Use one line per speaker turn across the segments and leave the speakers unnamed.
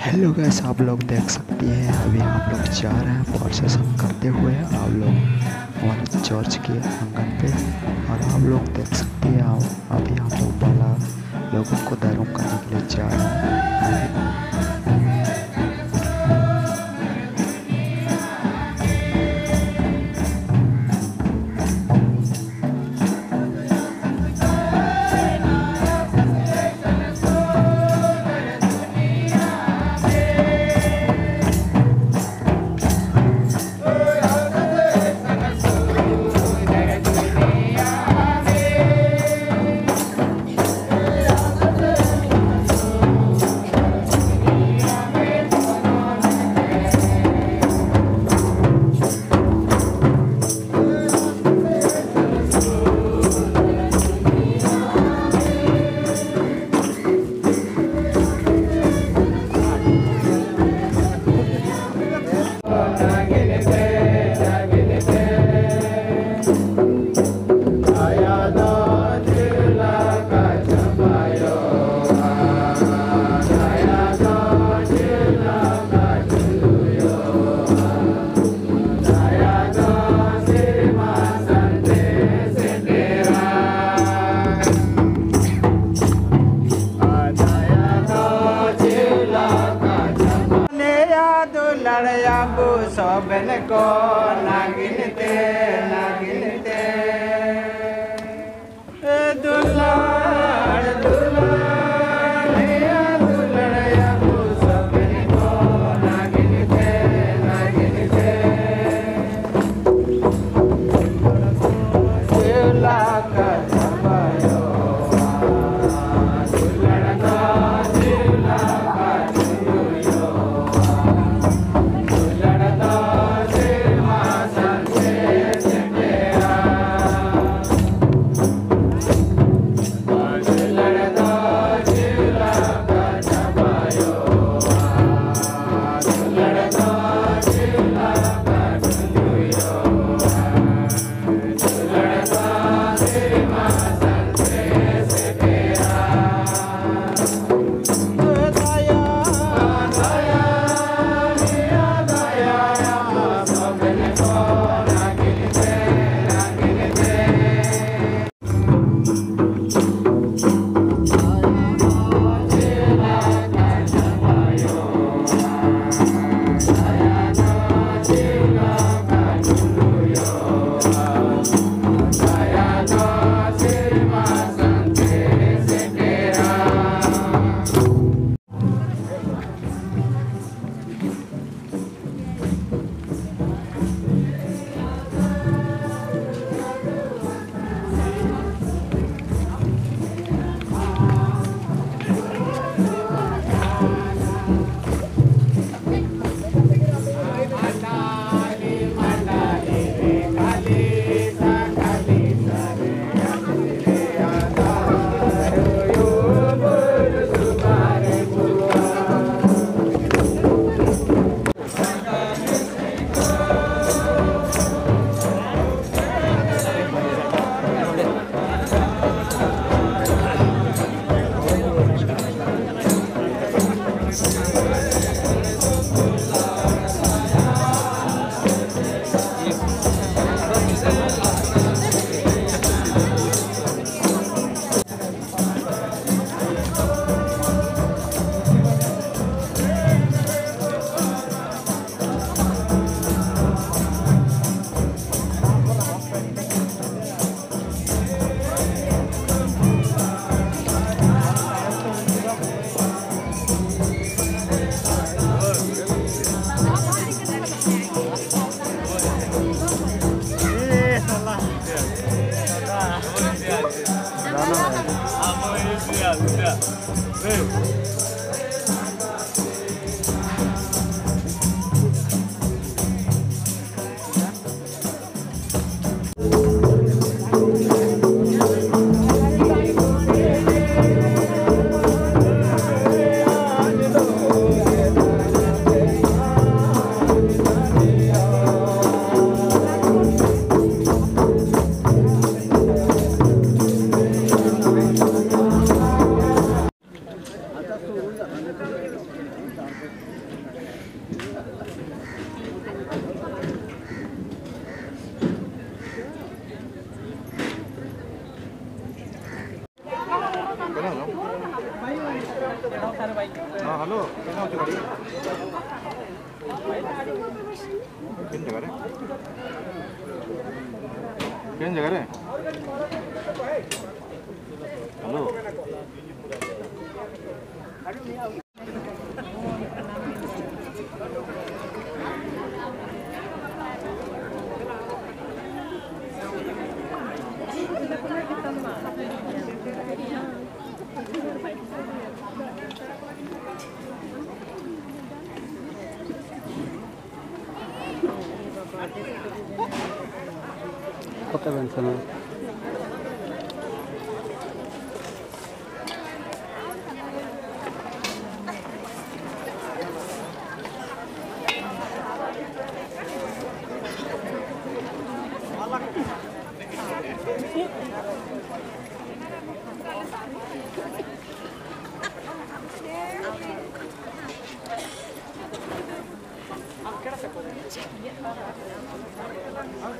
Hello guys आप लोग देख सकते हैं, अभी हम लोग जा रहे हैं प्रोसेसन करते हुए। आप लोग हमारे चर्च के आँगन पे। और आप लोग देख सकते हैं, आप, अभी हम लोग बड़ा लोगों को दारू करने के लिए जा रहे हैं।
Veio. हेलो केना होची गाडी केन जगह रे केन जगह रे हेलो
কথা বলছে না Gracias.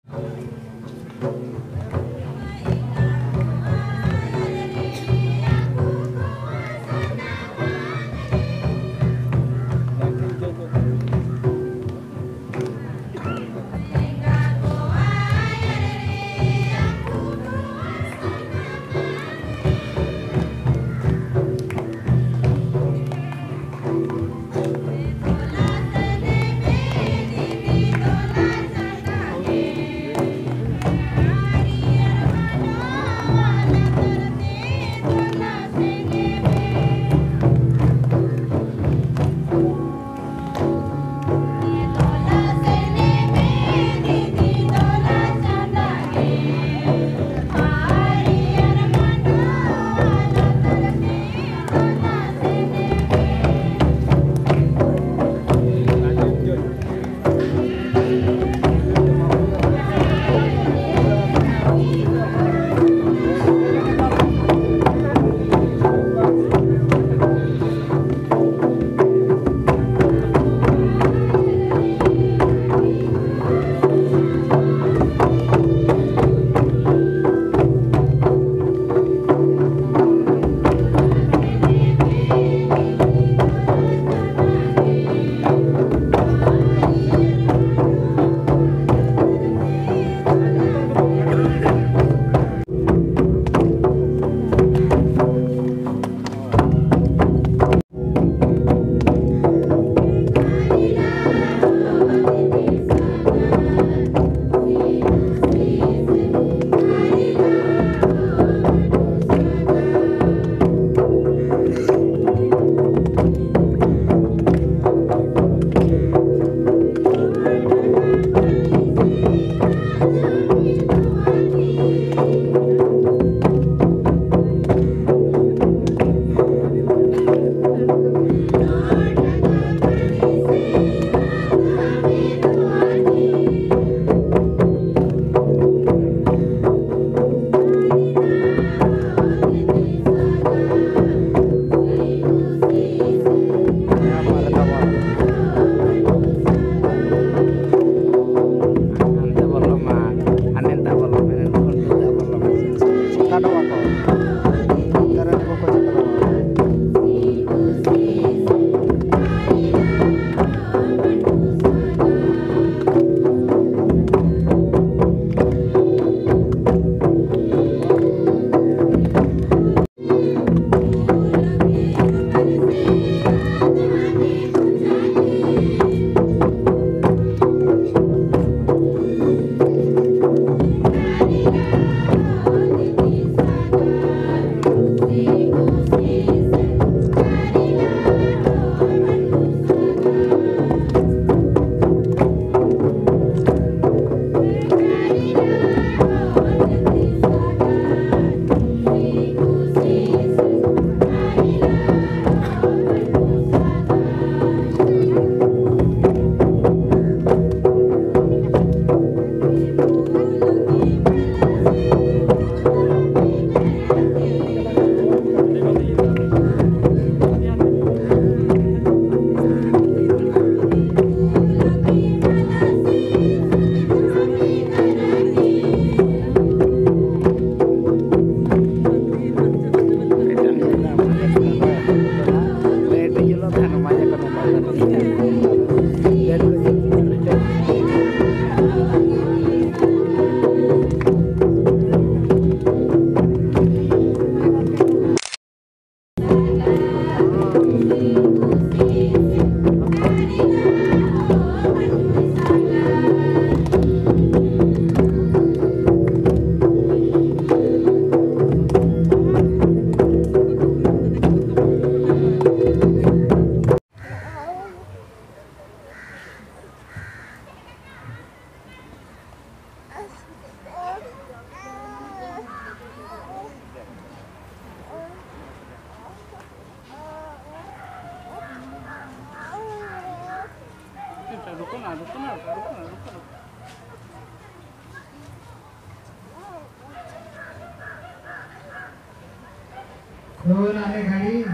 और है घड़ी।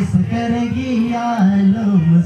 किस कर गया लो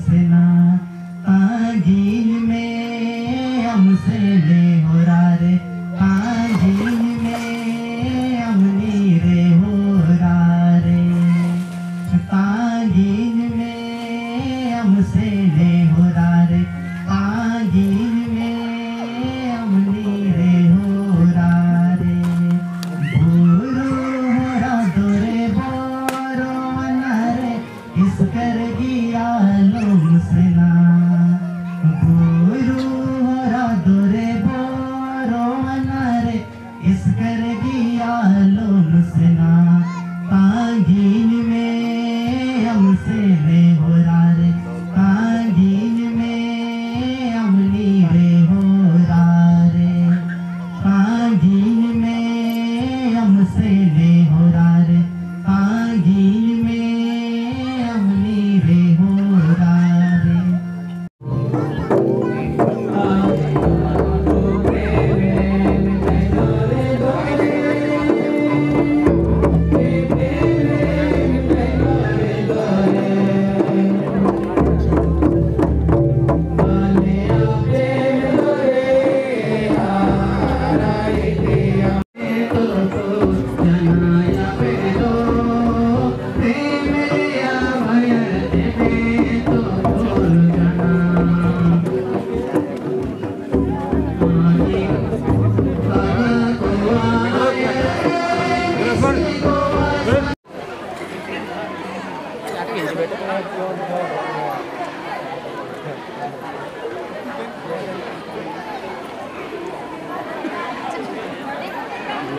Amen.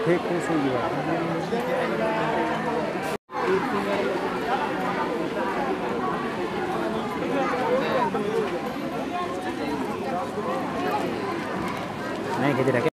平行線には。
Nah, kita dah